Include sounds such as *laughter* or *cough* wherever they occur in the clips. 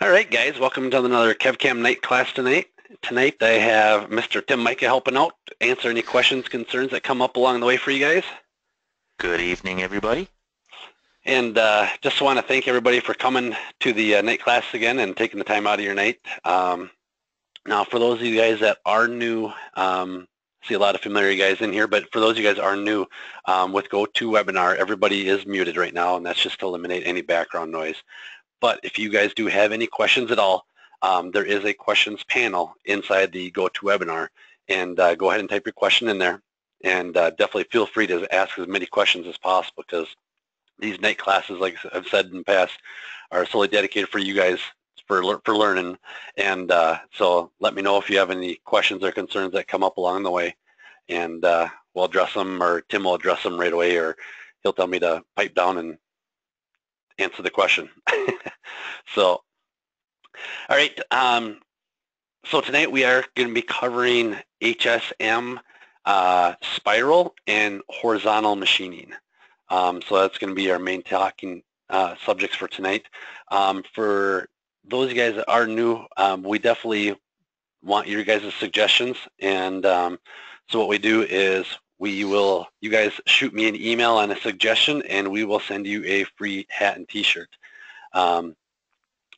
All right, guys, welcome to another KevCAM night class tonight. Tonight I have Mr. Tim Micah helping out, answer any questions, concerns that come up along the way for you guys. Good evening, everybody. And uh, just want to thank everybody for coming to the uh, night class again and taking the time out of your night. Um, now, for those of you guys that are new, um, see a lot of familiar guys in here, but for those of you guys are new, um, with GoToWebinar, everybody is muted right now, and that's just to eliminate any background noise. But if you guys do have any questions at all, um, there is a questions panel inside the GoToWebinar, and uh, go ahead and type your question in there, and uh, definitely feel free to ask as many questions as possible because these night classes, like I've said in the past, are solely dedicated for you guys for for learning. And uh, so let me know if you have any questions or concerns that come up along the way, and uh, we'll address them, or Tim will address them right away, or he'll tell me to pipe down and answer the question. *laughs* so, all right. Um, so tonight we are going to be covering HSM uh, spiral and horizontal machining. Um, so that's going to be our main talking uh, subjects for tonight. Um, for those of you guys that are new, um, we definitely want your guys' suggestions. And um, so what we do is we will, you guys shoot me an email on a suggestion and we will send you a free hat and t-shirt. Um,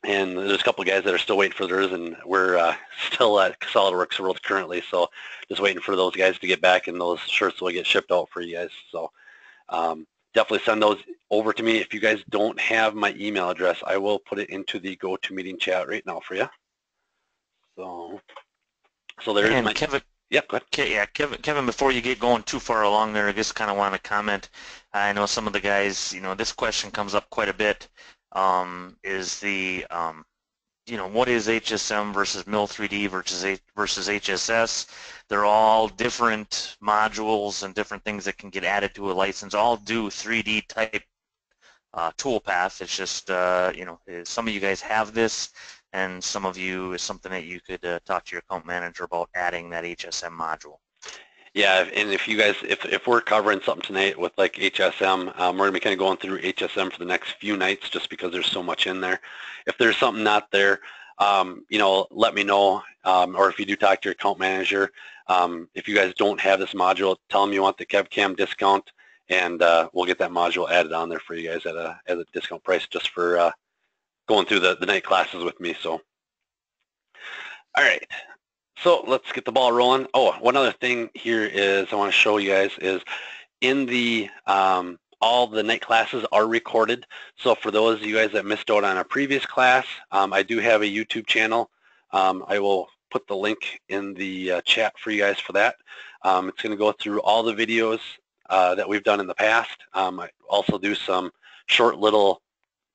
and there's a couple of guys that are still waiting for theirs and we're uh, *laughs* still at SolidWorks World currently. So just waiting for those guys to get back and those shirts will get shipped out for you guys. So um, definitely send those over to me. If you guys don't have my email address, I will put it into the GoToMeeting chat right now for you. So, so there's and my... Kevin, Yep, ahead. yeah, Kevin, Kevin, before you get going too far along there, I just kind of want to comment. I know some of the guys, you know, this question comes up quite a bit, um, is the, um, you know, what is HSM versus Mill 3D versus, versus HSS? They're all different modules and different things that can get added to a license, all do 3D type uh, toolpath. It's just, uh, you know, some of you guys have this, and some of you is something that you could uh, talk to your account manager about adding that HSM module. Yeah, and if you guys, if, if we're covering something tonight with like HSM, um, we're going to be kind of going through HSM for the next few nights just because there's so much in there. If there's something not there, um, you know, let me know. Um, or if you do talk to your account manager, um, if you guys don't have this module, tell them you want the KevCAM discount, and uh, we'll get that module added on there for you guys at a, at a discount price just for uh, going through the, the night classes with me. So, all right. So let's get the ball rolling. Oh, one other thing here is I want to show you guys is in the um, all the night classes are recorded. So for those of you guys that missed out on a previous class, um, I do have a YouTube channel. Um, I will put the link in the uh, chat for you guys for that. Um, it's going to go through all the videos uh, that we've done in the past. Um, I also do some short little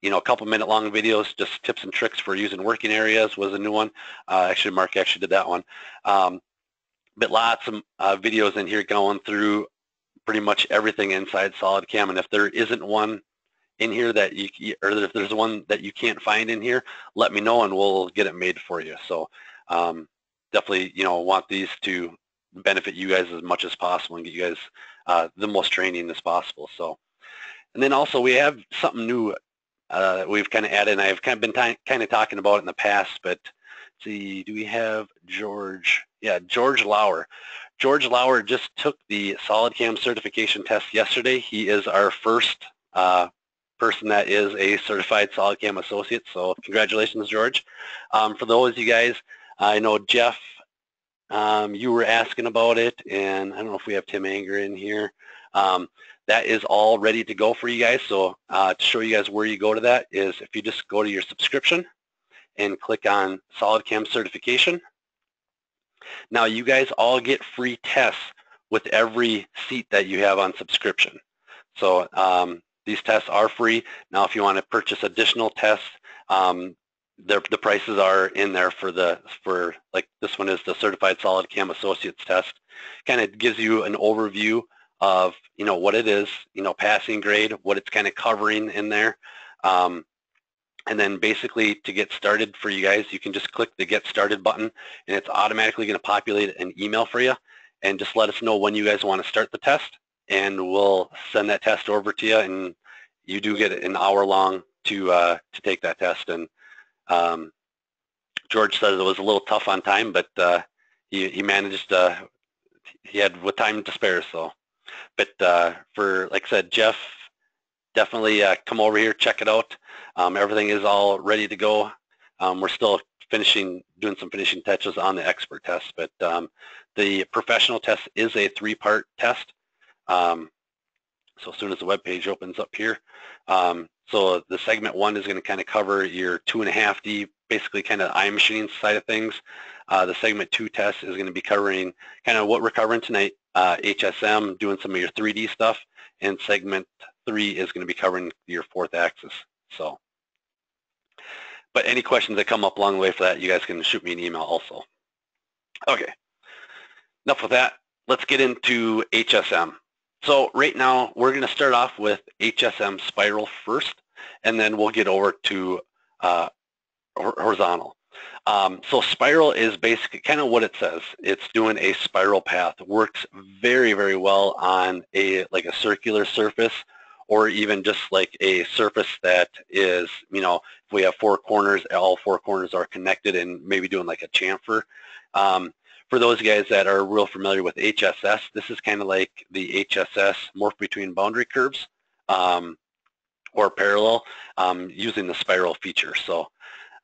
you know, a couple minute long videos, just tips and tricks for using working areas was a new one. Uh, actually, Mark actually did that one. Um, but lots of uh, videos in here going through pretty much everything inside SolidCAM. And if there isn't one in here that you, or if there's one that you can't find in here, let me know and we'll get it made for you. So um, definitely, you know, want these to benefit you guys as much as possible and get you guys uh, the most training as possible. So, and then also we have something new uh, we've kind of added, and I've kind of been kind of talking about it in the past, but see, do we have George? Yeah, George Lauer. George Lauer just took the SolidCAM certification test yesterday. He is our first uh, person that is a certified SolidCAM associate, so congratulations, George. Um, for those of you guys, I know Jeff, um, you were asking about it, and I don't know if we have Tim Anger in here. Um, that is all ready to go for you guys. So uh, to show you guys where you go to that is if you just go to your subscription and click on SolidCAM certification. Now you guys all get free tests with every seat that you have on subscription. So um, these tests are free. Now if you want to purchase additional tests, um, the, the prices are in there for the, for like this one is the Certified SolidCAM Associates test. Kind of gives you an overview of you know what it is, you know passing grade, what it's kind of covering in there, um, and then basically to get started for you guys, you can just click the Get Started button, and it's automatically going to populate an email for you, and just let us know when you guys want to start the test, and we'll send that test over to you, and you do get an hour long to uh, to take that test, and Um, George says it was a little tough on time, but uh, he, he managed, uh, he had with time to spare, so. But uh, for, like I said, Jeff, definitely uh, come over here, check it out. Um, everything is all ready to go. Um, we're still finishing, doing some finishing touches on the expert test, but um, the professional test is a three-part test. Um, so as soon as the web page opens up here, um, so the segment one is going to kind of cover your two and a half D, basically kind of iMachining side of things. Uh, the segment two test is going to be covering kind of what we're covering tonight, uh, HSM, doing some of your 3D stuff, and segment three is going to be covering your fourth axis. So, but any questions that come up along the way for that, you guys can shoot me an email also. Okay, enough with that. Let's get into HSM. So right now, we're going to start off with HSM spiral first, and then we'll get over to uh, horizontal. Um, so spiral is basically kind of what it says. It's doing a spiral path. Works very, very well on a like a circular surface or even just like a surface that is, you know, if we have four corners, all four corners are connected and maybe doing like a chamfer. Um, for those guys that are real familiar with HSS, this is kind of like the HSS morph between boundary curves um, or parallel um, using the spiral feature. So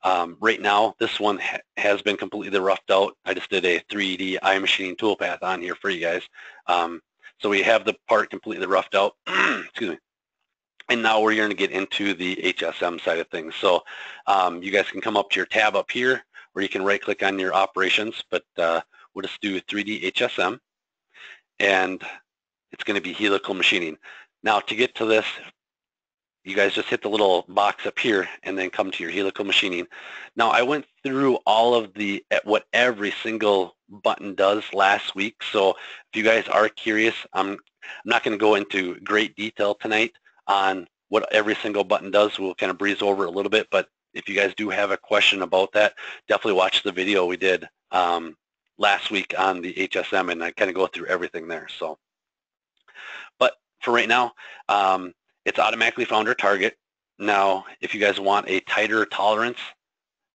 um, right now, this one ha has been completely roughed out. I just did a 3D iMachining toolpath on here for you guys. Um, so we have the part completely roughed out. *clears throat* Excuse me. And now we're going to get into the HSM side of things. So um, you guys can come up to your tab up here where you can right click on your operations, but uh, we'll just do 3D HSM and it's going to be helical machining. Now to get to this, you guys just hit the little box up here and then come to your helical machining. Now I went through all of the, what every single button does last week. So if you guys are curious, I'm, I'm not going to go into great detail tonight on what every single button does. We'll kind of breeze over a little bit, but if you guys do have a question about that, definitely watch the video we did um, last week on the HSM, and I kind of go through everything there. So, but for right now, um, it's automatically found our target. Now, if you guys want a tighter tolerance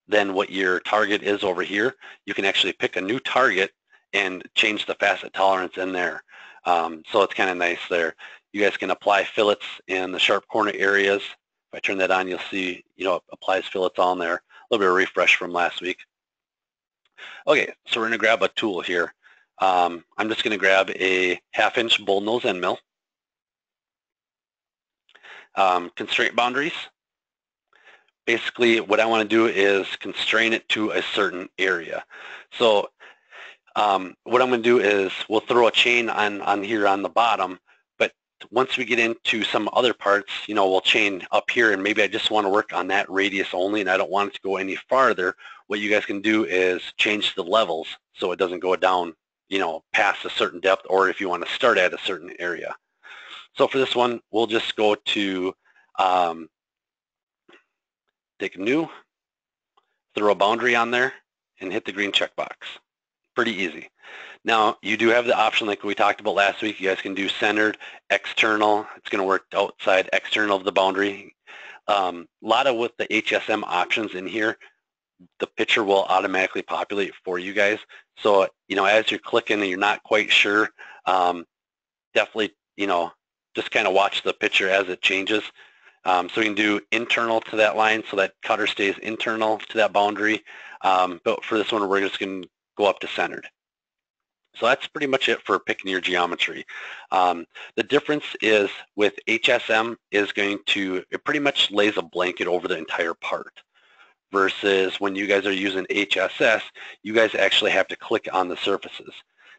than what your target is over here, you can actually pick a new target and change the facet tolerance in there. Um, so it's kind of nice there. You guys can apply fillets in the sharp corner areas. If I turn that on, you'll see, you know, applies fillets on there. A little bit of refresh from last week. Okay, so we're going to grab a tool here. Um, I'm just going to grab a half-inch bull nose end mill. Um, constraint boundaries. Basically, what I want to do is constrain it to a certain area. So um, what I'm going to do is we'll throw a chain on, on here on the bottom, once we get into some other parts, you know, we'll chain up here and maybe I just want to work on that radius only and I don't want it to go any farther. What you guys can do is change the levels so it doesn't go down, you know, past a certain depth or if you want to start at a certain area. So for this one, we'll just go to um, take new, throw a boundary on there, and hit the green checkbox pretty easy. Now, you do have the option like we talked about last week. You guys can do centered, external. It's going to work outside, external of the boundary. Um, a lot of with the HSM options in here, the picture will automatically populate for you guys. So, you know, as you're clicking and you're not quite sure, um, definitely, you know, just kind of watch the picture as it changes. Um, so we can do internal to that line so that cutter stays internal to that boundary. Um, but for this one, we're just going to go up to centered. So that's pretty much it for picking your geometry. Um, the difference is with HSM is going to, it pretty much lays a blanket over the entire part versus when you guys are using HSS, you guys actually have to click on the surfaces.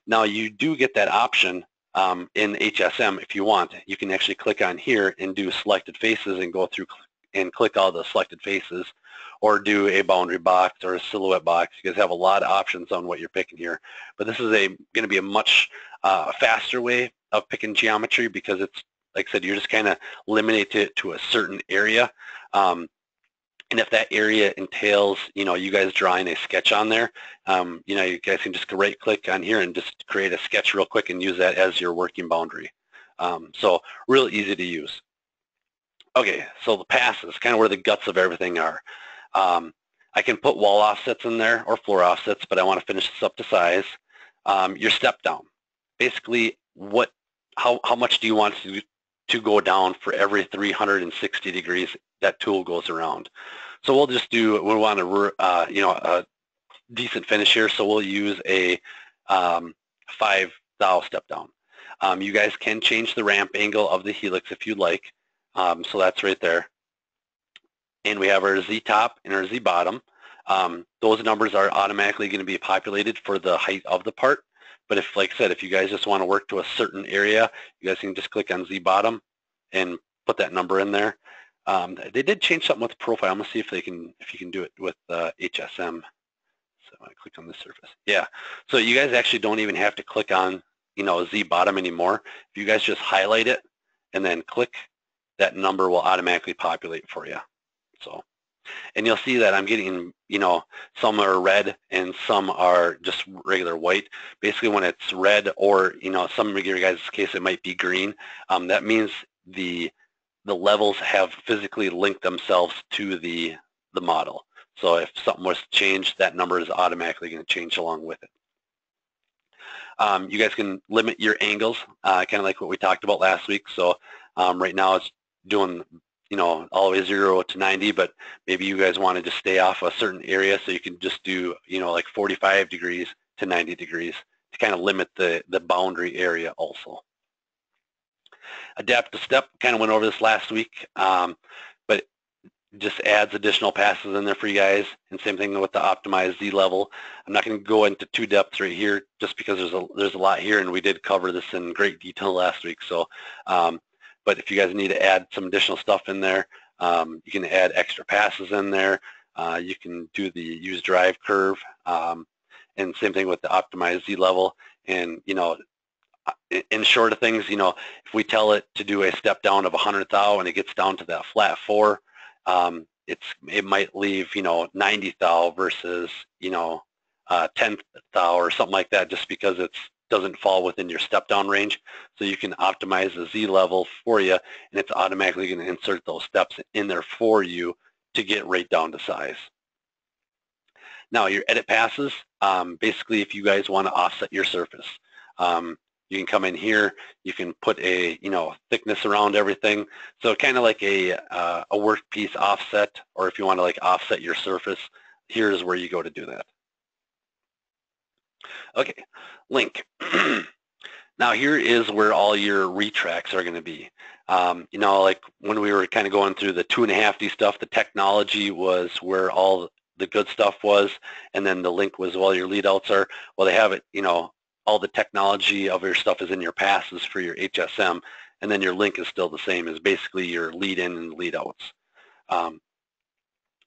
Now you do get that option um, in HSM if you want. You can actually click on here and do selected faces and go through and click all the selected faces or do a boundary box or a silhouette box. You guys have a lot of options on what you're picking here. But this is a going to be a much uh, faster way of picking geometry because it's, like I said, you're just kind of limited to, to a certain area. Um, and if that area entails, you know, you guys drawing a sketch on there, um, you know, you guys can just right click on here and just create a sketch real quick and use that as your working boundary. Um, so real easy to use. Okay, so the passes, kind of where the guts of everything are. Um, I can put wall offsets in there or floor offsets, but I want to finish this up to size. Um, your step down. Basically, what, how, how much do you want to, to go down for every 360 degrees that tool goes around? So we'll just do, we want to, uh, you know, a decent finish here, so we'll use a um, 5 thou step down. Um, you guys can change the ramp angle of the helix if you'd like. Um, so that's right there. And we have our Z-top and our Z-bottom. Um, those numbers are automatically going to be populated for the height of the part. But if, like I said, if you guys just want to work to a certain area, you guys can just click on Z-bottom and put that number in there. Um, they did change something with the profile. I'm going to see if they can, if you can do it with uh, HSM. So I click on the surface. Yeah. So you guys actually don't even have to click on, you know, Z bottom anymore. If you guys just highlight it and then click, that number will automatically populate for you. So, and you'll see that I'm getting, you know, some are red and some are just regular white. Basically, when it's red or, you know, some of your guys' case it might be green, um, that means the the levels have physically linked themselves to the the model. So if something was changed, that number is automatically going to change along with it. Um, you guys can limit your angles, uh, kind of like what we talked about last week. So um, right now it's doing, you know, way 0 to 90, but maybe you guys wanted to just stay off a certain area so you can just do, you know, like 45 degrees to 90 degrees to kind of limit the, the boundary area also. Adapt to step, kind of went over this last week. Um, but just adds additional passes in there for you guys. And same thing with the optimized Z level. I'm not going to go into too depth right here just because there's a there's a lot here and we did cover this in great detail last week. So, um, but if you guys need to add some additional stuff in there, um, you can add extra passes in there. Uh, you can do the use drive curve. Um, and same thing with the optimized Z level. And, you know, uh, in short of things, you know, if we tell it to do a step down of 100 thou and it gets down to that flat four, um, it's it might leave you know 90 thou versus you know uh, 10 thou or something like that just because it doesn't fall within your step down range. So you can optimize the Z level for you and it's automatically going to insert those steps in there for you to get right down to size. Now your edit passes, um, basically if you guys want to offset your surface. Um, you can come in here, you can put a, you know, thickness around everything. So kind of like a, uh, a workpiece offset, or if you want to like offset your surface, here's where you go to do that. Okay, link. *clears throat* now here is where all your retracts are going to be. Um, you know, like when we were kind of going through the two and a half D stuff, the technology was where all the good stuff was, and then the link was all your lead outs are. Well, they have it, you know, all the technology of your stuff is in your passes for your HSM, and then your link is still the same as basically your lead in and lead outs. Um,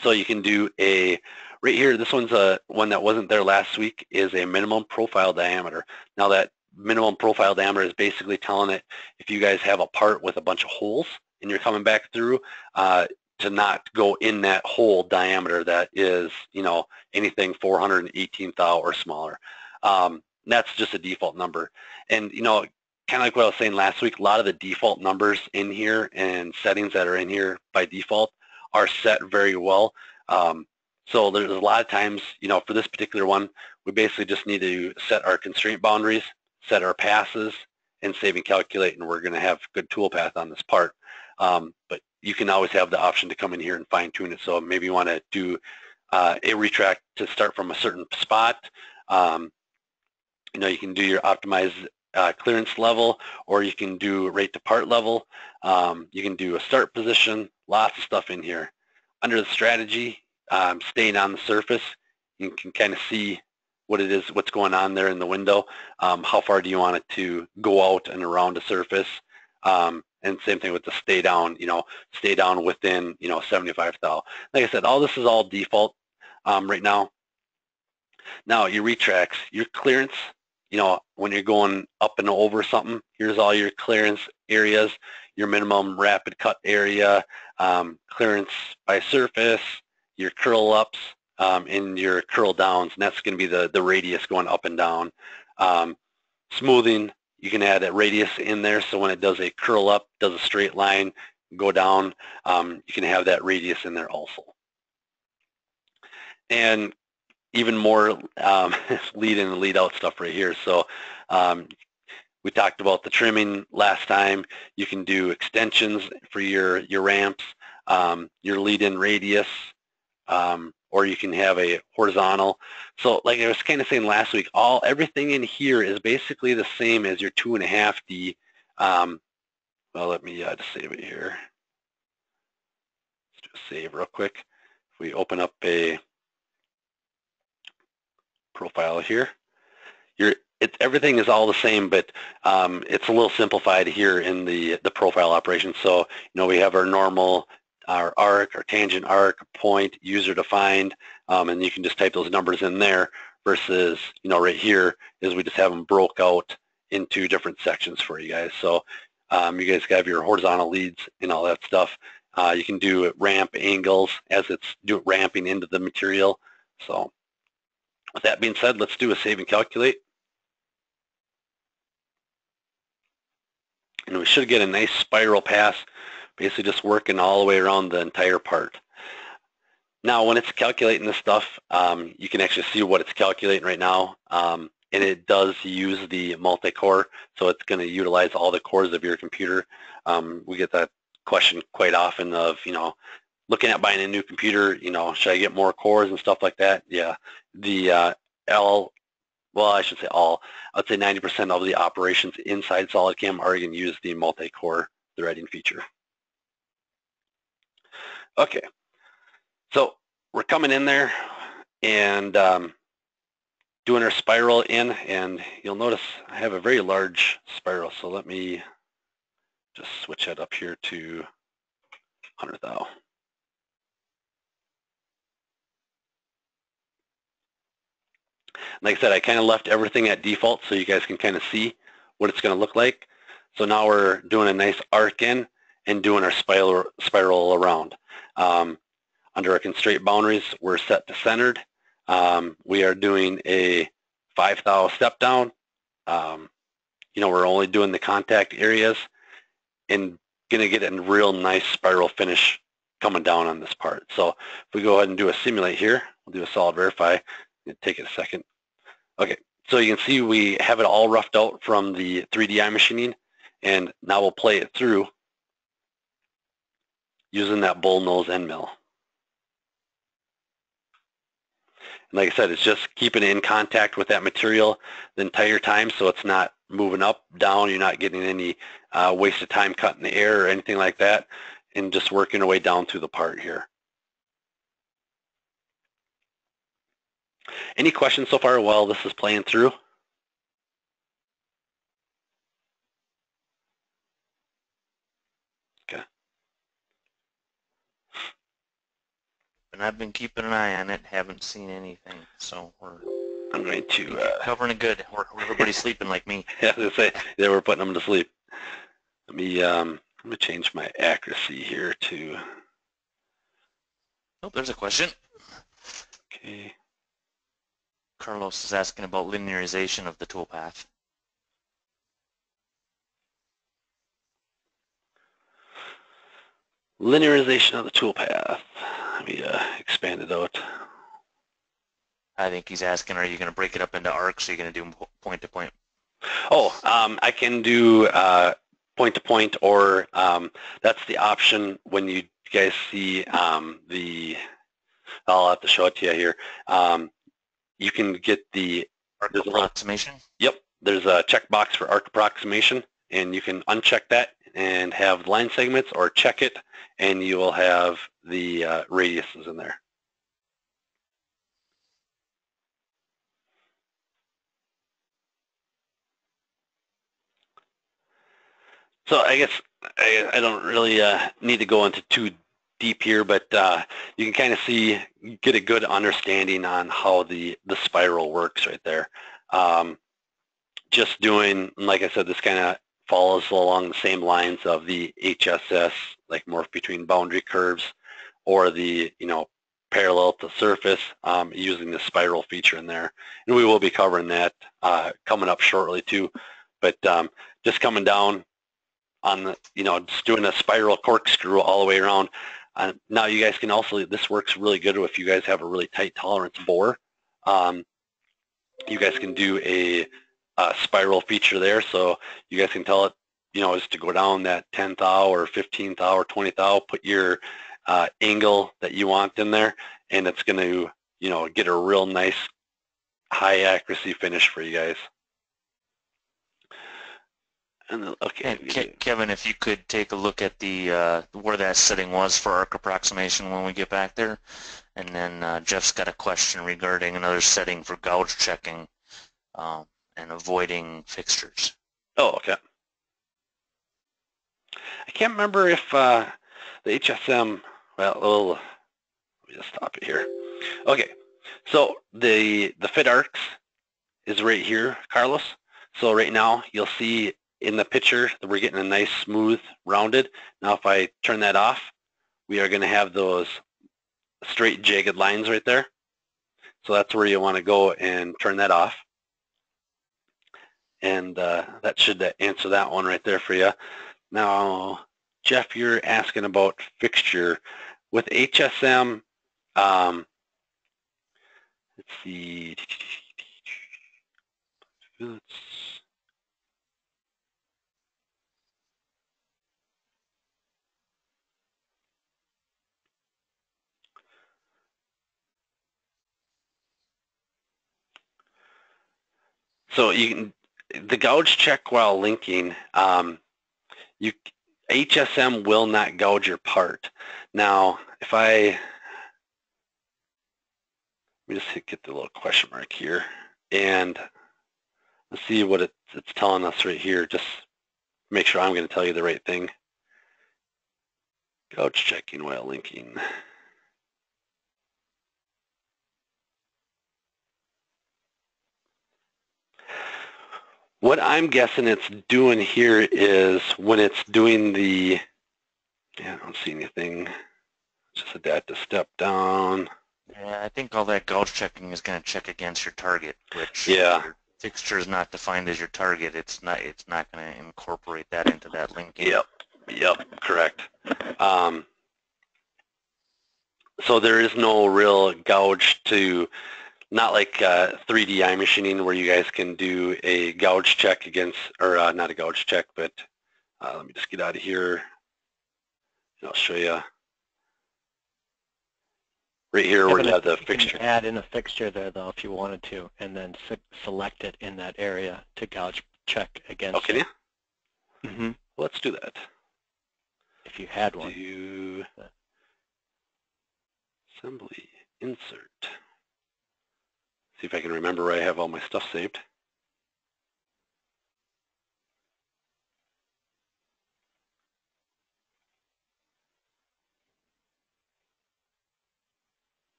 so you can do a, right here, this one's a one that wasn't there last week, is a minimum profile diameter. Now that minimum profile diameter is basically telling it if you guys have a part with a bunch of holes and you're coming back through, uh, to not go in that hole diameter that is, you know, anything 418 thou or smaller. Um, that's just a default number. And, you know, kind of like what I was saying last week, a lot of the default numbers in here and settings that are in here by default are set very well. Um, so there's a lot of times, you know, for this particular one, we basically just need to set our constraint boundaries, set our passes, and save and calculate, and we're going to have good toolpath on this part. Um, but you can always have the option to come in here and fine tune it. So maybe you want to do uh, a retract to start from a certain spot. Um, you know, you can do your optimized uh, clearance level, or you can do rate to part level. Um, you can do a start position, lots of stuff in here. Under the strategy, um, staying on the surface, you can kind of see what it is, what's going on there in the window. Um, how far do you want it to go out and around the surface? Um, and same thing with the stay down, you know, stay down within, you know, 75 thou. Like I said, all this is all default um, right now. Now your retracts, your clearance, you know, when you're going up and over something, here's all your clearance areas, your minimum rapid cut area, um, clearance by surface, your curl ups, um, and your curl downs, and that's going to be the, the radius going up and down. Um, smoothing, you can add a radius in there, so when it does a curl up, does a straight line, go down, um, you can have that radius in there also. and even more um, *laughs* lead in and lead out stuff right here. So um, we talked about the trimming last time. You can do extensions for your, your ramps, um, your lead-in radius, um, or you can have a horizontal. So like I was kind of saying last week, all everything in here is basically the same as your two and a half D. Um, well, let me uh, just save it here. Let's do a save real quick. If we open up a profile here, you're it, everything is all the same, but um, it's a little simplified here in the, the profile operation. So, you know, we have our normal, our arc, our tangent arc, point, user defined, um, and you can just type those numbers in there versus, you know, right here is we just have them broke out into different sections for you guys. So um, you guys have your horizontal leads and all that stuff. Uh, you can do ramp angles as it's do ramping into the material. So with that being said, let's do a save and calculate. and we should get a nice spiral pass, basically just working all the way around the entire part. Now, when it's calculating this stuff, um, you can actually see what it's calculating right now, um, and it does use the multi-core, so it's going to utilize all the cores of your computer. Um, we get that question quite often of, you know, looking at buying a new computer, you know, should I get more cores and stuff like that? Yeah, the uh, L well, I should say all, I'd say 90% of the operations inside SolidCAM are going to use the multi-core threading feature. Okay, so we're coming in there and um, doing our spiral in, and you'll notice I have a very large spiral, so let me just switch that up here to 100 thou. Like I said, I kind of left everything at default so you guys can kind of see what it's going to look like. So now we're doing a nice arc in and doing our spiral, spiral around. Um, under our constraint boundaries, we're set to centered. Um, we are doing a 5 thou step down. Um, you know, we're only doing the contact areas and going to get a real nice spiral finish coming down on this part. So if we go ahead and do a simulate here, we'll do a solid verify. Take it a second. Okay, so you can see we have it all roughed out from the 3D iMachining, and now we'll play it through using that bull nose end mill. And like I said, it's just keeping it in contact with that material the entire time so it's not moving up, down, you're not getting any uh, wasted time cutting the air or anything like that, and just working our way down through the part here. Any questions so far while this is playing through? Okay. And I've been keeping an eye on it, haven't seen anything, so we're I'm going to uh, covering it good. We're, everybody's *laughs* sleeping like me. Yeah, they say they were putting them to sleep. Let me um, let me change my accuracy here to. Oh, there's a question. Okay. Carlos is asking about linearization of the toolpath. Linearization of the toolpath. Let me uh, expand it out. I think he's asking, are you going to break it up into arcs? Or are you going to do point to point? Oh, um, I can do uh, point to point, or um, that's the option when you guys see um, the. I'll have to show it to you here. Um, you can get the arc approximation. yep, there's a checkbox for arc approximation, and you can uncheck that and have line segments, or check it, and you will have the uh, radiuses in there. So I guess I, I don't really uh, need to go into too deep here, but uh, you can kind of see, get a good understanding on how the, the spiral works right there. Um, just doing, like I said, this kind of follows along the same lines of the HSS, like morph between boundary curves, or the, you know, parallel to surface um, using the spiral feature in there. And we will be covering that uh, coming up shortly too. But um, just coming down on the, you know, just doing a spiral corkscrew all the way around, Uh, now you guys can also, this works really good if you guys have a really tight tolerance bore. Um, you guys can do a, a, spiral feature there so you guys can tell it, you know, is to go down that 10 thou or 15 thou or 20 thou, put your uh, angle that you want in there and it's going to, you know, get a real nice high accuracy finish for you guys. And, okay. And Kevin, if you could take a look at the uh, where that setting was for arc approximation when we get back there, and then uh, Jeff's got a question regarding another setting for gouge checking um, and avoiding fixtures. Oh, okay. I can't remember if uh, the HSM. Well, well, let me just stop it here. Okay, so the the fit arcs is right here, Carlos. So right now you'll see in the picture that we're getting a nice smooth rounded. Now if I turn that off, we are going to have those straight jagged lines right there. So that's where you want to go and turn that off. And uh, that should answer that one right there for you. Now, Jeff, you're asking about fixture. With HSM, um, let's see. Let's So you can, the gouge check while linking, um, you HSM will not gouge your part. Now, if I, let me just hit, get the little question mark here, and let's see what it, it's telling us right here. Just make sure I'm going to tell you the right thing. Gouge checking while linking. What I'm guessing it's doing here is when it's doing the, yeah, I don't see anything. It's just a data step down. Yeah, I think all that gouge checking is going to check against your target, which yeah. your fixture is not defined as your target. It's not. It's not going to incorporate that into that link. Yep. Yep. Correct. Um, so there is no real gouge to not like uh, 3D machining where you guys can do a gouge check against, or uh, not a gouge check, but uh, let me just get out of here. I'll show you. Right here where you have the fixture. add in a fixture there though if you wanted to, and then select it in that area to gouge check against. Oh, can you? Mm-hmm. Let's do that. If you had one. Do assembly insert. See if I can remember where I have all my stuff saved.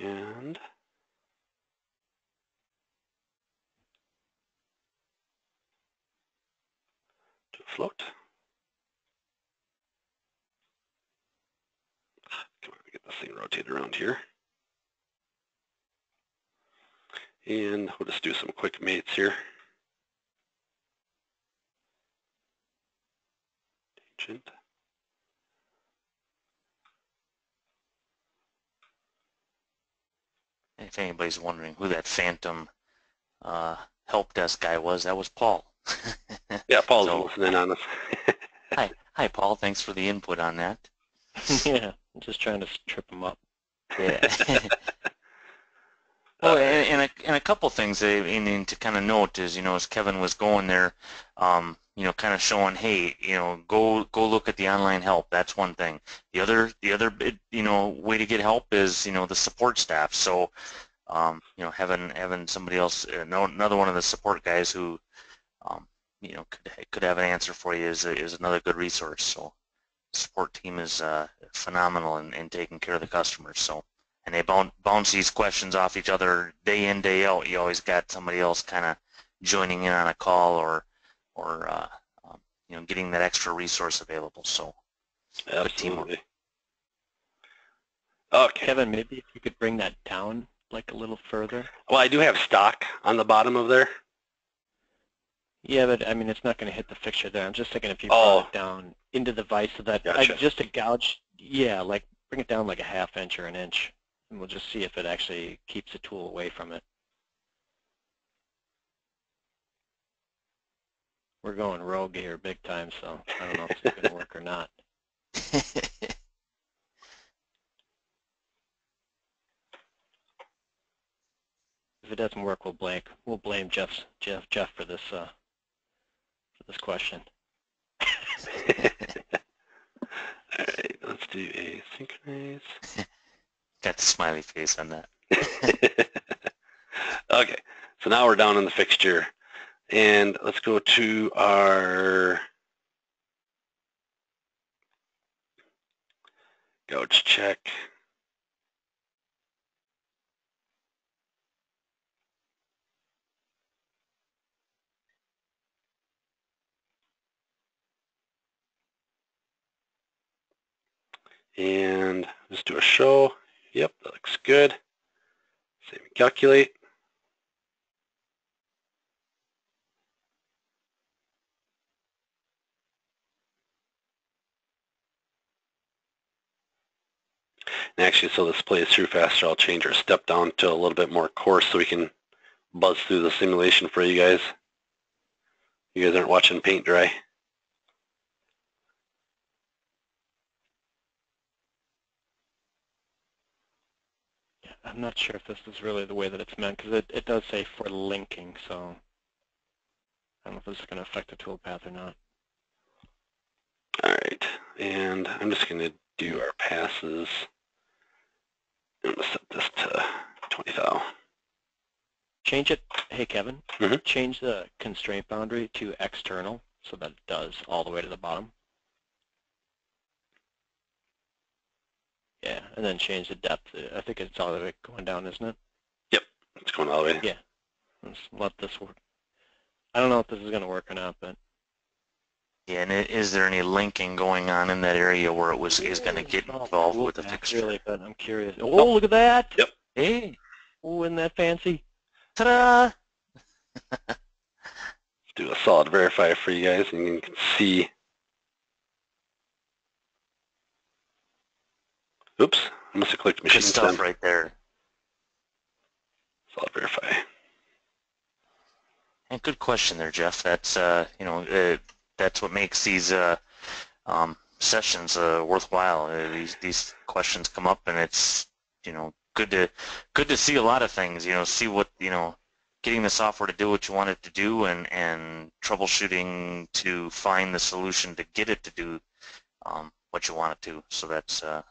And to float. this thing rotate around here. And we'll just do some quick mates here. Tangent. If anybody's wondering who that phantom uh, help desk guy was, that was Paul. *laughs* yeah, Paul's so, listening on us. *laughs* hi, hi, Paul. Thanks for the input on that. *laughs* yeah. Just trying to trip them up. Yeah. *laughs* well, and, and, a, and a couple things I mean to kind of note is, you know, as Kevin was going there, um, you know, kind of showing, hey, you know, go go look at the online help. That's one thing. The other the other you know way to get help is you know the support staff. So, um, you know, having having somebody else, uh, another one of the support guys who, um, you know, could could have an answer for you is is another good resource. So support team is uh, phenomenal in, in taking care of the customers. So, and they bounce these questions off each other day in day out. You always got somebody else kind of joining in on a call or or uh, um, you know getting that extra resource available. So, absolutely. Okay. Kevin, maybe if you could bring that down like a little further. Well, I do have stock on the bottom of there. Yeah, but I mean, it's not going to hit the fixture there. I'm just thinking if you Oh. brought it down into the vise so that, Gotcha. I, just to gouge, yeah, like bring it down like a half inch or an inch, and we'll just see if it actually keeps the tool away from it. We're going rogue here big time, so I don't know if it's going to work or not. *laughs* If it doesn't work, we'll blame we'll blame Jeff's, Jeff Jeff for this uh, for this question. *laughs* All right, let's do a synchronize. *laughs* Got the smiley face on that. *laughs* okay, so now we're down in the fixture. And let's go to our gouge check. And just do a show. Yep, that looks good. Save and calculate. And actually, so this plays through faster, I'll change our step down to a little bit more coarse so we can buzz through the simulation for you guys. You guys aren't watching paint dry. I'm not sure if this is really the way that it's meant because it, it does say for linking, so I don't know if this is going to affect the toolpath or not. All right, and I'm just going to do our passes. I'm going to set this to 20 thou. Change it, hey Kevin, Mhm. change the constraint boundary to external so that it does all the way to the bottom. Yeah, and then change the depth. I think it's all the way going down, isn't it? Yep, it's going all the way. Yeah. Let's let this work. I don't know if this is going to work or not, but Yeah, and is there any linking going on in that area where it was is going to get Oh, involved with the Matt, fixture? Really, but I'm curious. Oh, look at that! Yep. Hey, Oh, isn't that fancy? ta-da! *laughs* do a solid verify for you guys and you can see. Oops, I must have clicked machine Good stuff right there. Solid verify. And good question there, Jeff. That's uh, you know, uh, that's what makes these uh, um, sessions uh, worthwhile. Uh, these these questions come up, and it's you know good to good to see a lot of things. You know, see what you know, getting the software to do what you want it to do, and and troubleshooting to find the solution to get it to do um, what you want it to. So that's uh,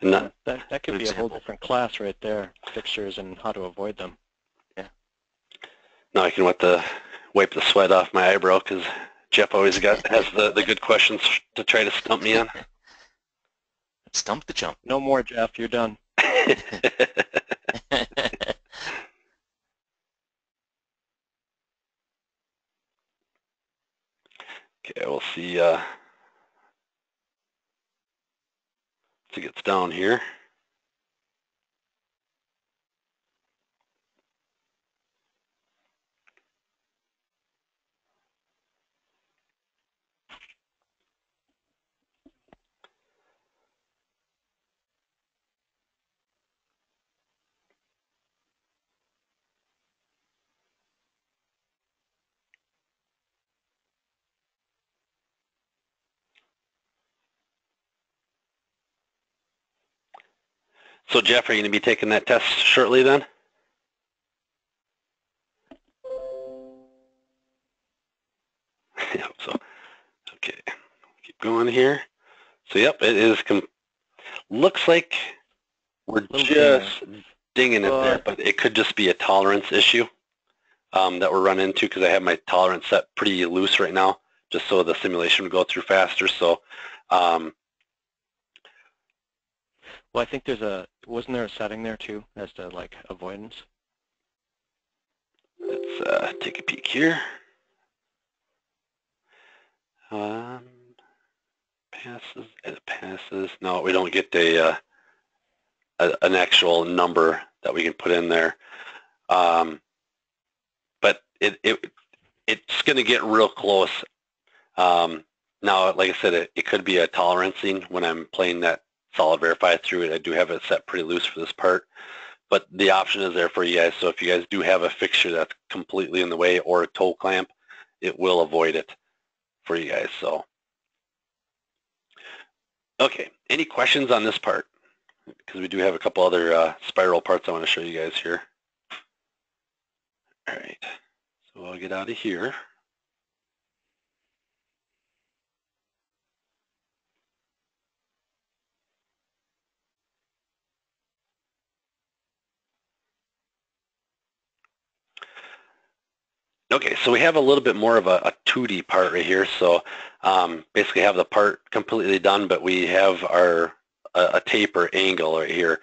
And not, That, that could Good be a whole different class right there, fixtures and how to avoid them. Yeah. Now I can wipe the wipe the sweat off my eyebrow because Jeff always got has the, the good questions to try to stump me on. *laughs* stump the jump. No more, Jeff. You're done. *laughs* *laughs* Okay, we'll see uh, once it gets down here. So Jeff, are you going to be taking that test shortly then? *laughs* Yep, so, okay, keep going here. So yep, it is, com- looks like we're just dinging it there, But- but it could just be a tolerance issue um, that we're running into because I have my tolerance set pretty loose right now, just so the simulation would go through faster. So um, Well, I think there's a, wasn't there a setting there too as to like avoidance? let's uh, take a peek here. Um, passes, it passes. No, we don't get a, uh, a an actual number that we can put in there. Um, but it, it it's going to get real close. Um, now, like I said, it, it could be a tolerancing when I'm playing that solid verify through it. I do have it set pretty loose for this part, but the option is there for you guys. So if you guys do have a fixture that's completely in the way or a toe clamp, it will avoid it for you guys. So, okay, any questions on this part? Because we do have a couple other uh, spiral parts I want to show you guys here. All right, so I'll get out of here. Okay, so we have a little bit more of a, a 2D part right here. So um, basically have the part completely done, but we have our a, a, taper angle right here.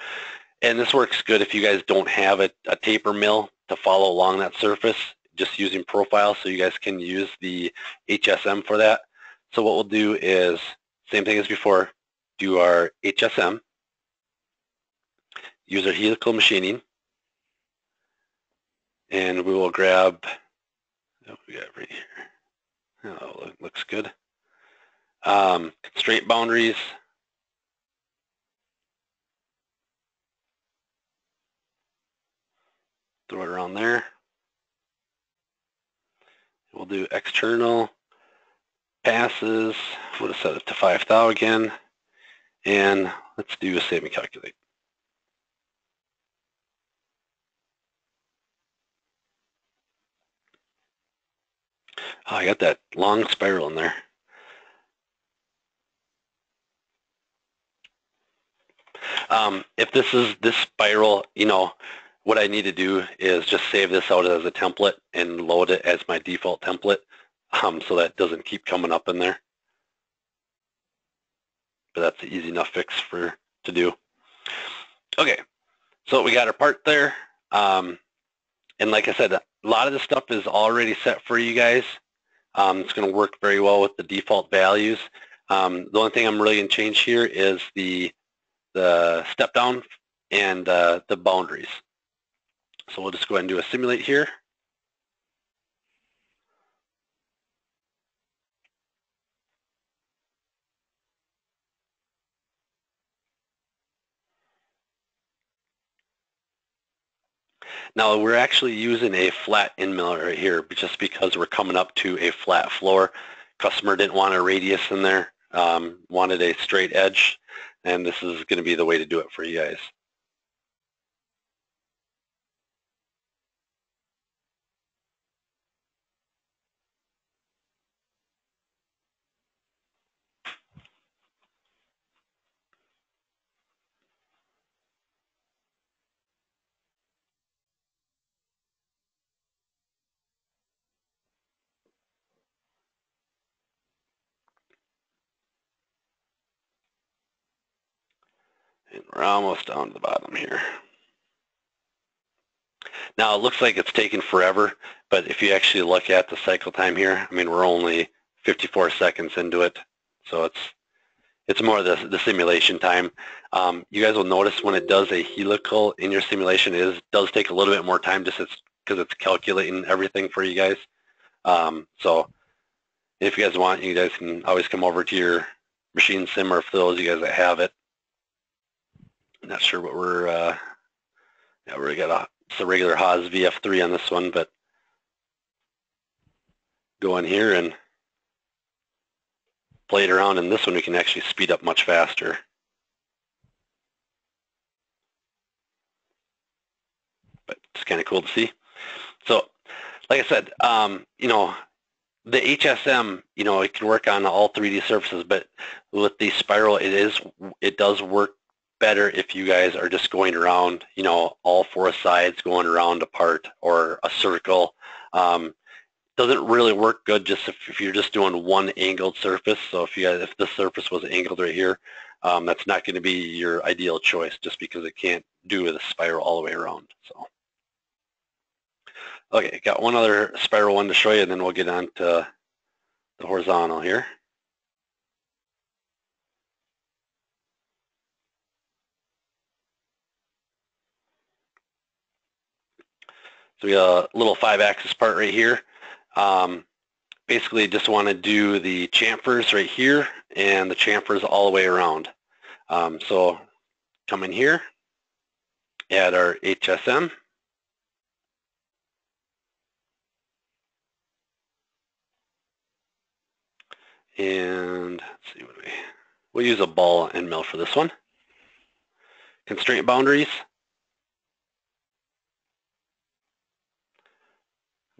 And this works good if you guys don't have a, a taper mill to follow along that surface, just using profile so you guys can use the HSM for that. So what we'll do is, same thing as before, do our HSM, use our helical machining, and we will grab what we got right here? Oh, looks good. Um, constraint boundaries. Throw it around there. We'll do external passes. We'll set it to 5 thou again. And let's do a save and calculate. Oh, I got that long spiral in there. Um, if this is this spiral, you know, what I need to do is just save this out as a template and load it as my default template um, so that doesn't keep coming up in there. But that's an easy enough fix for to do. Okay, so we got our part there. Um, and like I said, a lot of this stuff is already set for you guys. Um, it's going to work very well with the default values. Um, the only thing I'm really going to change here is the, the step down and uh, the boundaries. So we'll just go ahead and do a simulate here. Now we're actually using a flat end mill right here just because we're coming up to a flat floor. Customer didn't want a radius in there, um, wanted a straight edge, and this is going to be the way to do it for you guys. And we're almost down to the bottom here. Now it looks like it's taken forever, but if you actually look at the cycle time here, I mean, we're only 54 seconds into it, so it's it's more the, the simulation time. Um, you guys will notice when it does a helical in your simulation, it is, does take a little bit more time just because it's calculating everything for you guys. Um, so if you guys want, you guys can always come over to your machine sim or for those you guys that have it, not sure what we're, uh, yeah, we got a, it's a regular Haas VF3 on this one, but go in here and play it around. And this one we can actually speed up much faster. But it's kind of cool to see. So, like I said, um, you know, the HSM, you know, it can work on all 3D surfaces, but with the spiral, it is, it does work better if you guys are just going around, you know, all four sides going around a part or a circle. Um, doesn't really work good just if, if, you're just doing one angled surface. So if you if the surface was angled right here, um, that's not going to be your ideal choice just because it can't do the spiral all the way around. So, okay, got one other spiral one to show you, and then we'll get on to the horizontal here. So we got a little five-axis part right here. Um, basically just want to do the chamfers right here and the chamfers all the way around. Um, so come in here, add our HSM. And let's see what we, we'll use a ball and mill for this one. Constraint boundaries.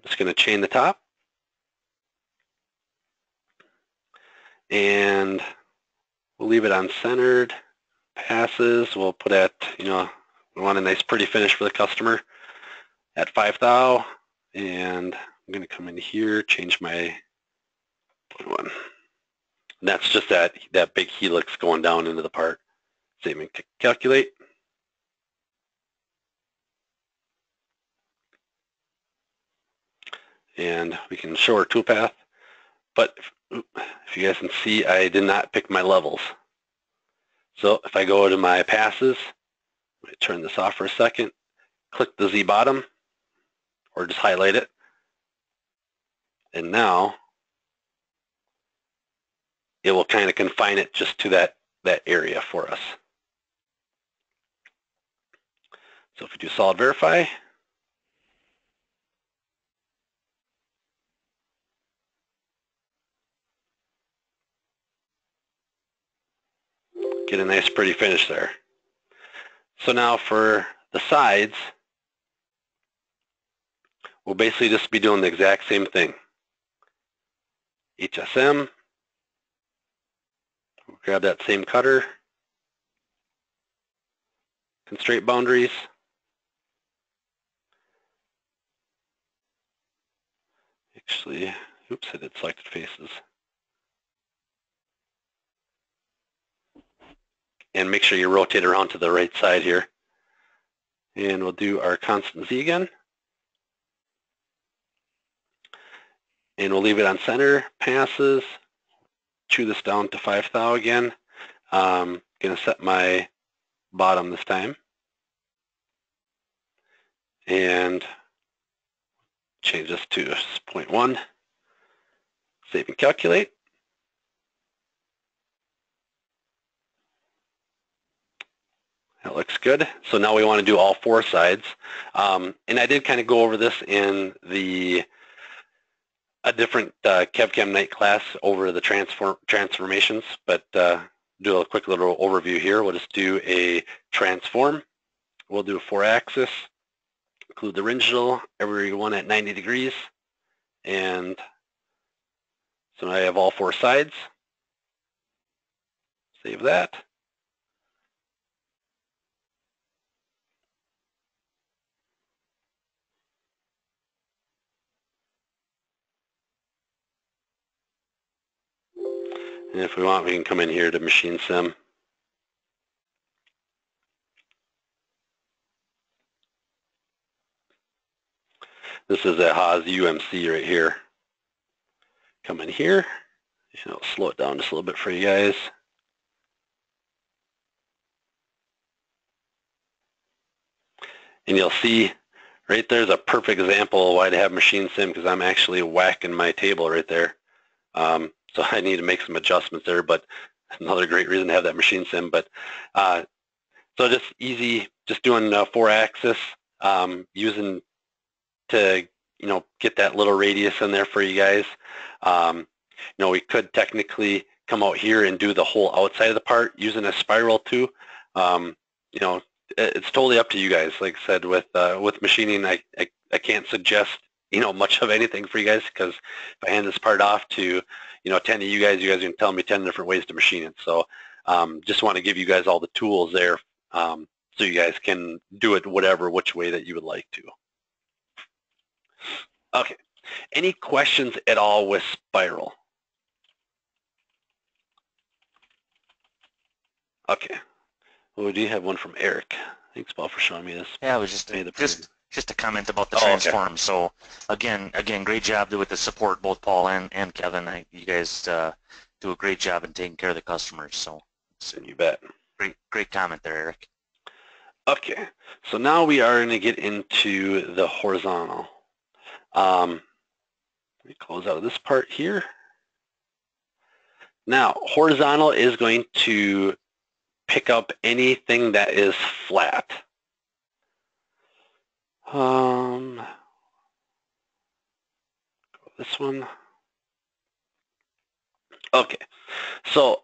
Just going to chain the top. And we'll leave it on centered. Passes, we'll put at, you know, we want a nice pretty finish for the customer at 5 thou. And I'm going to come in here, change my one. And that's just that, that big helix going down into the part. Save and calculate. And we can show our toolpath. But if, if you guys can see, I did not pick my levels. So if I go to my passes, me turn this off for a second, click the Z bottom, or just highlight it. And now it will kind of confine it just to that, that area for us. So if we do solid verify, get a nice pretty finish there. So now for the sides, we'll basically just be doing the exact same thing. HSM, grab that same cutter, constraint boundaries, actually, oops, I did selected faces. And make sure you rotate around to the right side here. And we'll do our constant Z again. And we'll leave it on center, passes, chew this down to 5 thou again. Um, going to set my bottom this time. And change this to 0.1. Save and calculate. That looks good. So now we want to do all four sides. Um, and I did kind of go over this in the a different uh, KevCAM night class over the transform transformations, but uh, do a quick little overview here. We'll just do a transform. We'll do a four-axis, include the original, every one at 90 degrees, and so now I have all four sides. Save that. And if we want, we can come in here to Machine Sim. This is a Haas UMC right here. Come in here. You know, slow it down just a little bit for you guys. And you'll see right there's a perfect example of why to have machine sim because I'm actually whacking my table right there. Um, so *laughs* I need to make some adjustments there, but another great reason to have that machine sim. But uh, so just easy, just doing uh, four axis, um, using to you know get that little radius in there for you guys. Um, you know, we could technically come out here and do the whole outside of the part using a spiral too. Um, you know, it's totally up to you guys. Like I said, with uh, with machining, I, I, I can't suggest you know much of anything for you guys because if I hand this part off to you know, 10 of you guys, you guys are going to tell me 10 different ways to machine it. So um, just want to give you guys all the tools there um, so you guys can do it whatever, which way that you would like to. Okay. Any questions at all with Spiral? Okay. Well, we do have one from Eric. Thanks, Paul, for showing me this. Yeah, I was just, just just a comment about the oh, transform. Okay. So again, again, great job with the support, both Paul and, and Kevin. I, you guys uh, do a great job in taking care of the customers. So, so you bet. Great, great comment there, Eric. Okay, so now we are going to get into the horizontal. Um, Let me close out of this part here. Now, horizontal is going to pick up anything that is flat. Um, this one. Okay, so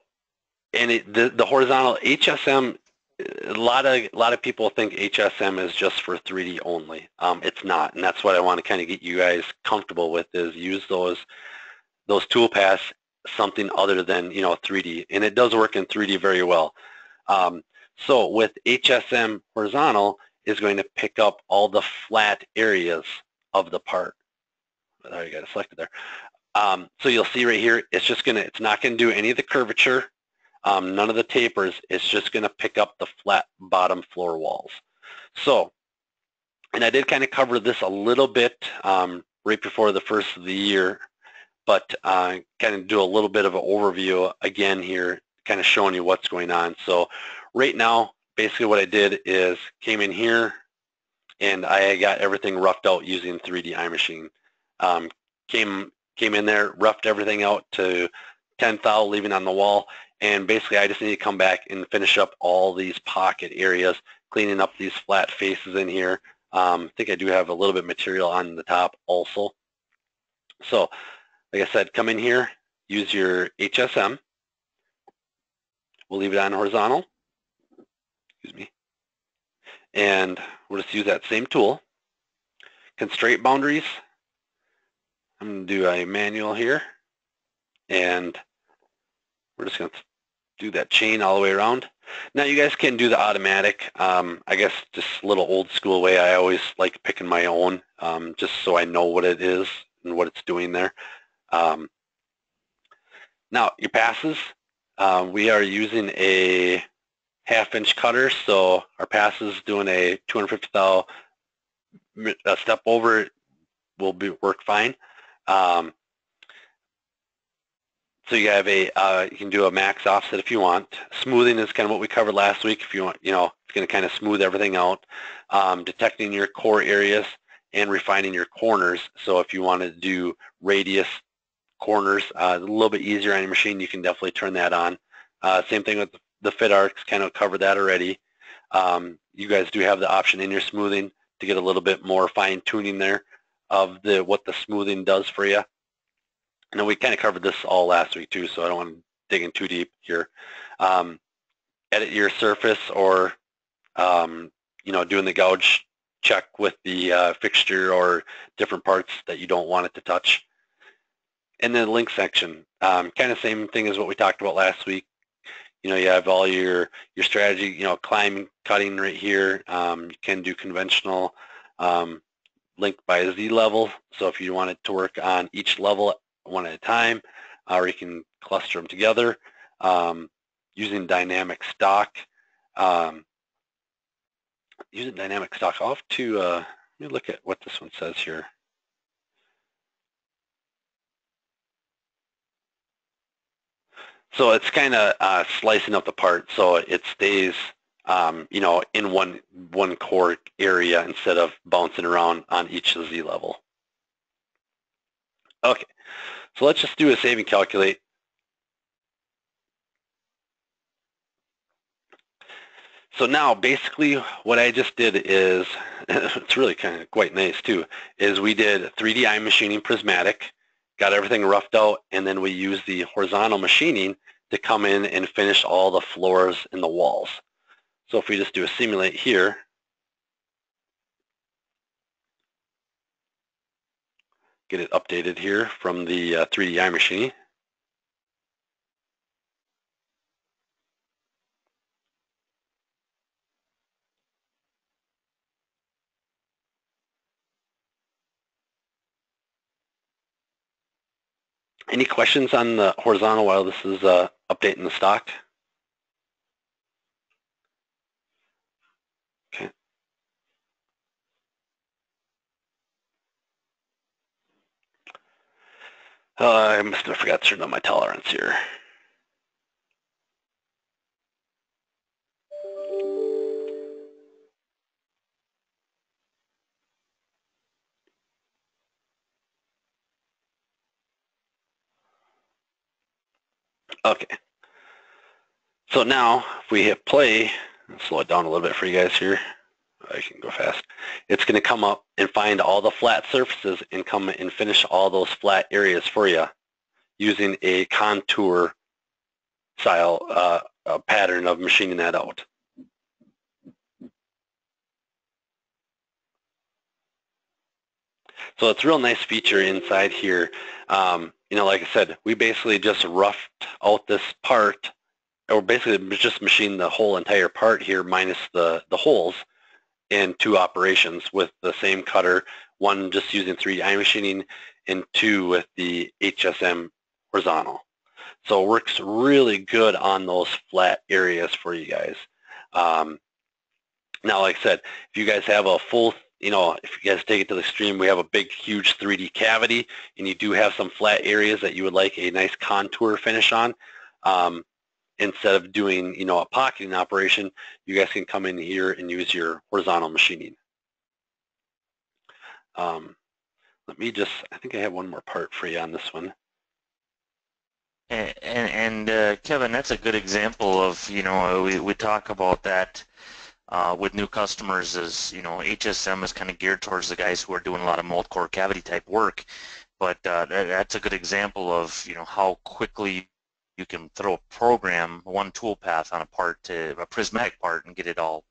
and it, the the horizontal HSM, a lot of a lot of people think HSM is just for 3D only. Um, it's not, and that's what I want to kind of get you guys comfortable with is use those those tool paths something other than you know 3D, and it does work in 3D very well. Um, so with HSM horizontal is going to pick up all the flat areas of the part. There you got it selected there. Um, so you'll see right here, it's just gonna, it's not gonna do any of the curvature, um, none of the tapers. It's just gonna pick up the flat bottom floor walls. So, and I did kind of cover this a little bit um, right before the first of the year, but uh, kind of do a little bit of an overview again here, kind of showing you what's going on. So right now, basically what I did is came in here and I got everything roughed out using 3D iMachine. Um, came came in there, roughed everything out to 10 thou, leaving on the wall, and basically I just need to come back and finish up all these pocket areas, cleaning up these flat faces in here. Um, I think I do have a little bit of material on the top also. So, like I said, come in here, use your HSM. We'll leave it on horizontal excuse me. And we'll just use that same tool. Constraint boundaries. I'm going to do a manual here. And we're just going to do that chain all the way around. Now you guys can do the automatic. Um, I guess just a little old school way. I always like picking my own um, just so I know what it is and what it's doing there. Um, now your passes. Uh, we are using a half inch cutter, so our pass is doing a 250 thou a step over will be work fine. Um, so you have a uh, you can do a max offset if you want. Smoothing is kind of what we covered last week. If you want, you know, it's going to kind of smooth everything out. Um, detecting your core areas and refining your corners. So if you want to do radius corners, uh, a little bit easier on your machine, you can definitely turn that on. Uh, same thing with the the fit arcs kind of covered that already. Um, you guys do have the option in your smoothing to get a little bit more fine tuning there of the what the smoothing does for you. And we kind of covered this all last week too, so I don't want to dig in too deep here. Um, edit your surface or um, you know doing the gouge check with the uh, fixture or different parts that you don't want it to touch. And then the link section, um, kind of same thing as what we talked about last week you know, you have all your, your strategy, you know, climbing, cutting right here. Um, you can do conventional um, link by Z level. So if you wanted to work on each level one at a time, uh, or you can cluster them together um, using dynamic stock. Um, using dynamic stock, have to, uh, let me look at what this one says here. So it's kind of uh, slicing up the part so it stays, um, you know, in one one core area instead of bouncing around on each Z level. Okay, so let's just do a save and calculate. So now basically what I just did is, *laughs* it's really kind of quite nice too, is we did 3D machining prismatic, got everything roughed out, and then we used the horizontal machining to come in and finish all the floors and the walls. So if we just do a simulate here, get it updated here from the uh, 3D iMachine. Any questions on the horizontal while this is uh, updating the stock? Okay. Uh, I must have forgot to turn on my tolerance here. Okay. So now, if we hit play, slow it down a little bit for you guys here. I can go fast. It's going to come up and find all the flat surfaces and come and finish all those flat areas for you using a contour style uh, pattern of machining that out. So it's a real nice feature inside here. Um, you know, like I said, we basically just roughed out this part, or basically just machined the whole entire part here minus the, the holes in two operations with the same cutter, one just using 3D machining and two with the HSM horizontal. So it works really good on those flat areas for you guys. Um, now, like I said, if you guys have a full you know, if you guys take it to the extreme, we have a big, huge 3D cavity, and you do have some flat areas that you would like a nice contour finish on. Um, instead of doing, you know, a pocketing operation, you guys can come in here and use your horizontal machining. Um, let me just, I think I have one more part for you on this one. And, and uh, Kevin, that's a good example of, you know, we, we talk about that uh, with new customers is, you know, HSM is kind of geared towards the guys who are doing a lot of mold core cavity type work. But uh, that's a good example of, you know, how quickly you can throw a program, one tool path on a part to a prismatic part and get it all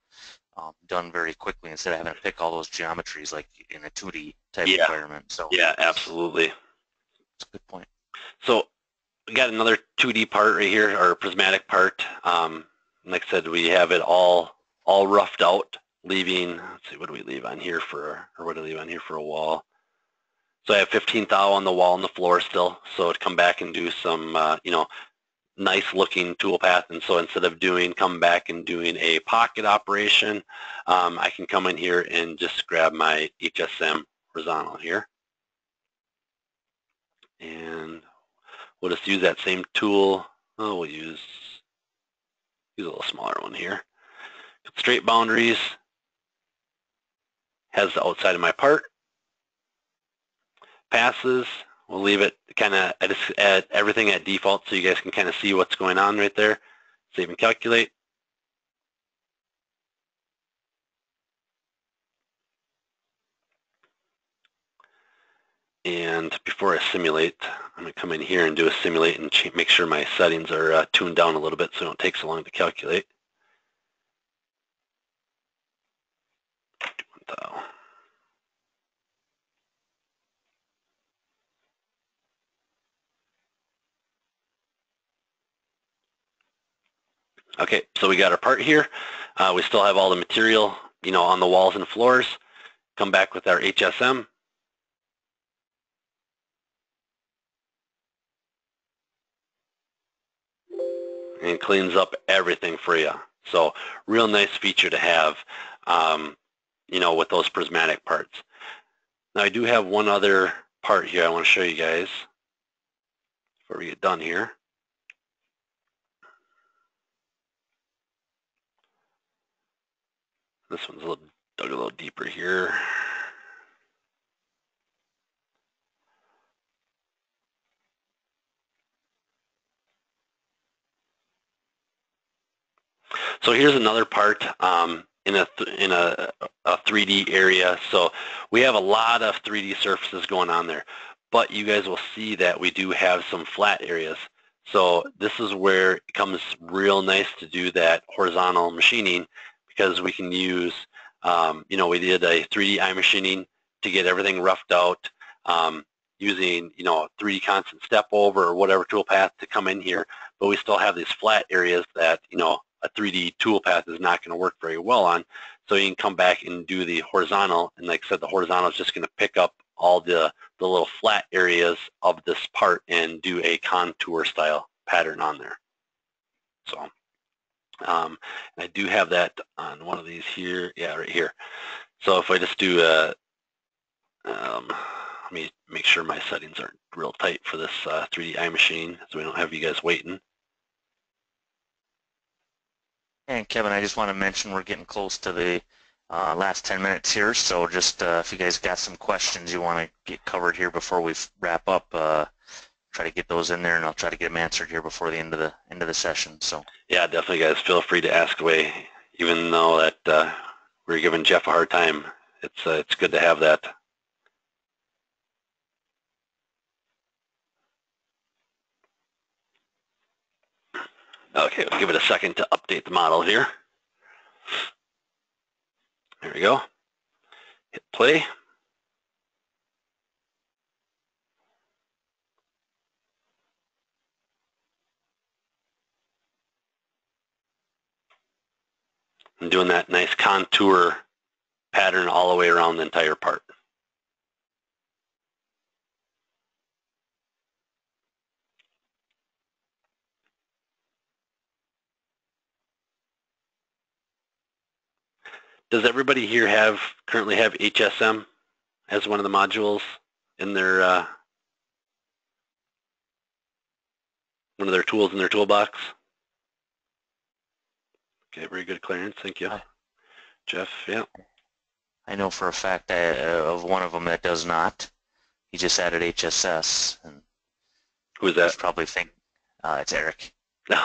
um, done very quickly instead of having to pick all those geometries like in a 2D type yeah. environment. So yeah, absolutely. That's a good point. So we got another 2D part right here, or prismatic part. Um, like I said, we have it all all roughed out, leaving, let's see, what do we leave on here for, or what do we leave on here for a wall? So I have 15 thou on the wall and the floor still, so to come back and do some, uh, you know, nice looking toolpath. And so instead of doing, come back and doing a pocket operation, um, I can come in here and just grab my HSM horizontal here. And we'll just use that same tool. Oh, we'll use, use a little smaller one here straight boundaries, has the outside of my part. Passes, we'll leave it kind of at, at everything at default so you guys can kind of see what's going on right there. Save and calculate. And before I simulate, I'm going to come in here and do a simulate and make sure my settings are uh, tuned down a little bit so it don't take so long to calculate. though. Okay, so we got our part here. Uh, we still have all the material, you know, on the walls and floors. Come back with our HSM. And cleans up everything for you. So real nice feature to have. Um, you know, with those prismatic parts. Now I do have one other part here I want to show you guys before we get done here. This one's a little dug a little deeper here. So here's another part. Um, in a in a, a 3D area. So we have a lot of 3D surfaces going on there. But you guys will see that we do have some flat areas. So this is where it comes real nice to do that horizontal machining because we can use, um, you know, we did a 3D iMachining to get everything roughed out um, using, you know, 3D constant step over or whatever tool path to come in here. But we still have these flat areas that, you know, a 3D toolpath is not going to work very well on. So you can come back and do the horizontal, and like I said, the horizontal is just going to pick up all the, the little flat areas of this part and do a contour style pattern on there. So um, I do have that on one of these here, yeah, right here. So if I just do a, um, let me make sure my settings aren't real tight for this uh, 3D machine so we don't have you guys waiting. And Kevin, I just want to mention we're getting close to the uh, last 10 minutes here, so just uh, if you guys got some questions you want to get covered here before we wrap up, uh, try to get those in there, and I'll try to get them answered here before the end of the end of the session. So Yeah, definitely, guys. Feel free to ask away, even though that uh, we're giving Jeff a hard time. It's uh, it's good to have that. Okay, we'll give it a second to update the model here. There we go. Hit play. And doing that nice contour pattern all the way around the entire part. Does everybody here have currently have HSM as one of the modules in their uh, one of their tools in their toolbox? Okay, very good, Clarence. Thank you. Jeff, yeah. I know for a fact I, uh, of one of them that does not. He just added HSS, and Who's that? probably think uh, it's Eric. No.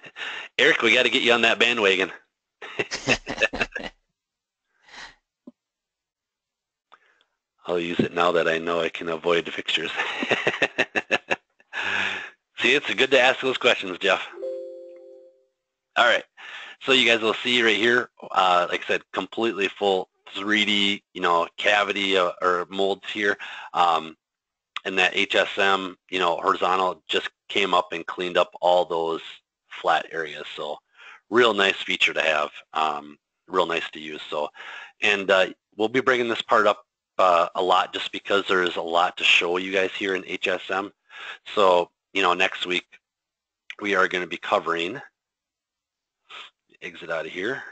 *laughs* Eric, we got to get you on that bandwagon. *laughs* I'll use it now that I know I can avoid the fixtures. *laughs* see, it's good to ask those questions, Jeff. All right. So you guys will see right here, uh, like I said, completely full 3D, you know, cavity uh, or molds here. Um, and that HSM, you know, horizontal just came up and cleaned up all those flat areas. So real nice feature to have, um, real nice to use. So, and uh, we'll be bringing this part up uh, a lot just because there's a lot to show you guys here in HSM. So, you know, next week we are going to be covering, exit out of here.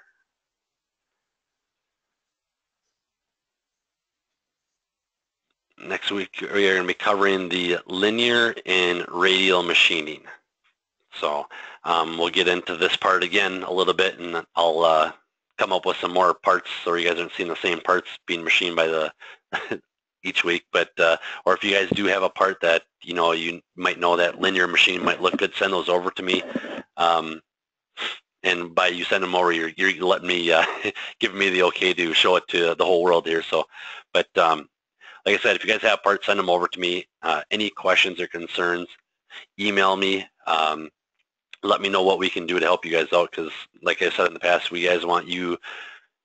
Next week we are going to be covering the linear and radial machining. So um, we'll get into this part again a little bit and I'll uh, come up with some more parts so you guys aren't seeing the same parts being machined by the *laughs* each week. But uh, or if you guys do have a part that you know you might know that linear machine might look good, send those over to me. Um, and by you send them over, you're, you're letting me uh, *laughs* giving me the okay to show it to the whole world here. So, but um, like I said, if you guys have parts, send them over to me. Uh, any questions or concerns, email me. Um, let me know what we can do to help you guys out because, like I said in the past, we guys want you,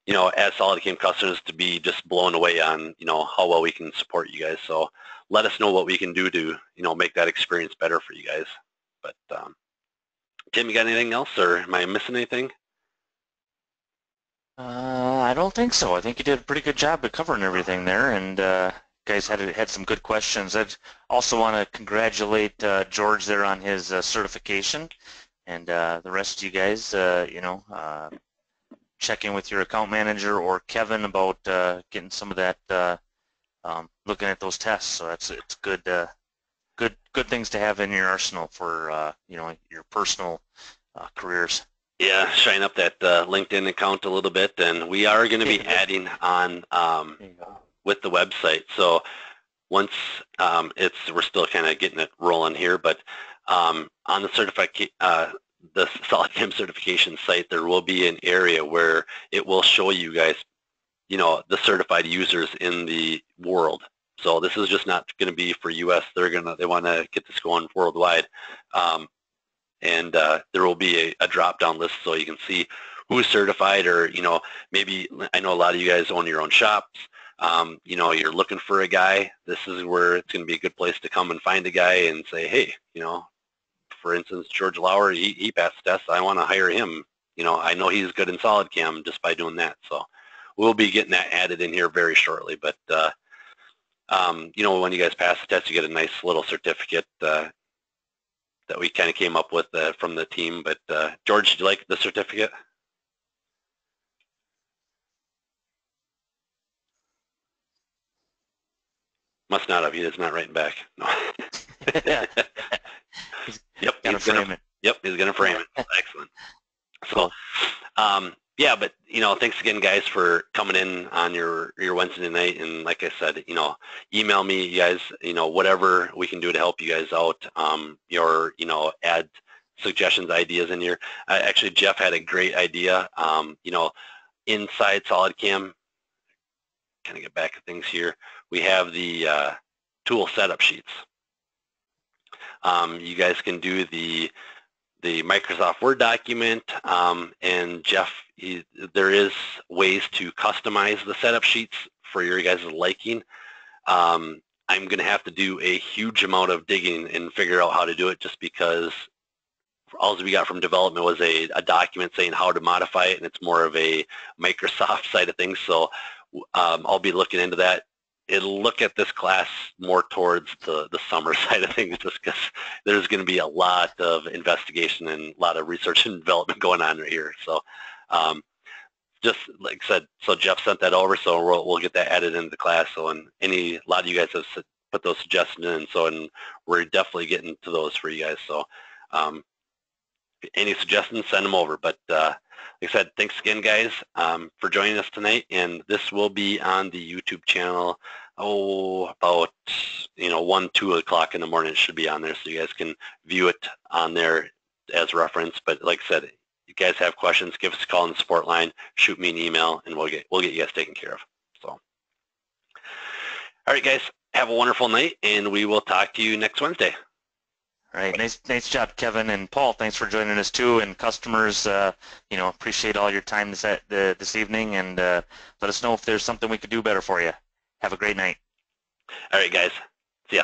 you know, as SolidCAM customers to be just blown away on, you know, how well we can support you guys. So let us know what we can do to, you know, make that experience better for you guys. But um, Tim, you got anything else, or am I missing anything? Uh, I don't think so. I think you did a pretty good job of covering everything there, and uh, guys had had some good questions. I also want to congratulate uh, George there on his uh, certification, and uh, the rest of you guys. Uh, you know, check in with your account manager or Kevin about getting some of that. Um, looking at those tests, so that's it's good. Good good things to have in your arsenal for uh, you know your personal uh, careers. Yeah, shine up that uh, LinkedIn account a little bit, and we are going to be *laughs* adding on um, with the website. So once um, it's, we're still kind of getting it rolling here, but um, on the certified, uh, the *laughs* SolidCAM certification site, there will be an area where it will show you guys, you know, the certified users in the world. So this is just not going to be for U.S. They're gonna, they want to get this going worldwide. Um, and uh, there will be a, a drop-down list so you can see who's certified or, you know, maybe I know a lot of you guys own your own shops. Um, you know, you're looking for a guy. This is where it's going to be a good place to come and find a guy and say, hey, you know, for instance, George Lauer, he, he passed the test. I want to hire him. You know, I know he's good in SolidCAM just by doing that. So we'll be getting that added in here very shortly. But, uh, um, you know, when you guys pass the test, you get a nice little certificate uh, that we kind of came up with uh, from the team. But uh, George, do you like the certificate? Must not have. He is not writing back. No. *laughs* *laughs* yep, Gotta he's gonna, frame it. yep, he's gonna frame it. *laughs* Excellent. So, um, yeah, but you know, thanks again, guys, for coming in on your your Wednesday night. And like I said, you know, email me, you guys. You know, whatever we can do to help you guys out. Um, your you know, add suggestions, ideas in here. Actually, Jeff had a great idea. Um, you know, inside SolidCAM, kind of get back to things here. We have the uh, tool setup sheets. Um, you guys can do the the Microsoft Word document, um, and Jeff, there is ways to customize the setup sheets for your guys' liking. Um, I'm going to have to do a huge amount of digging and figure out how to do it just because all we got from development was a, a document saying how to modify it, and it's more of a Microsoft *laughs* side of things. So um, I'll be looking into that it'll look at this class more towards the, the summer *laughs* side of things just because there's going to be a lot of investigation and a lot of research and development *laughs* going on right here. So um, just like I said, so Jeff sent that over, so we'll, we'll get that added into the class. So and any, a lot of you guys have put those suggestions in, so and we're definitely getting to those for you guys. So um, any suggestions, send them over. But uh, like I said, thanks again, guys, um, for joining us tonight. And this will be on the YouTube channel, oh, about, you know, 1, 2 o'clock in the morning. It should be on there so you guys can view it on there as reference. But like I said, you guys have questions, give us a call on the support line, shoot me an email, and we'll get, we'll get you guys taken care of. So, all right, guys, have a wonderful night, and we will talk to you next Wednesday. All right, nice, nice job, Kevin and Paul. Thanks for joining us too, and customers, uh, you know, appreciate all your time this uh, this evening, and uh, let us know if there's something we could do better for you. Have a great night. All right, guys. See ya.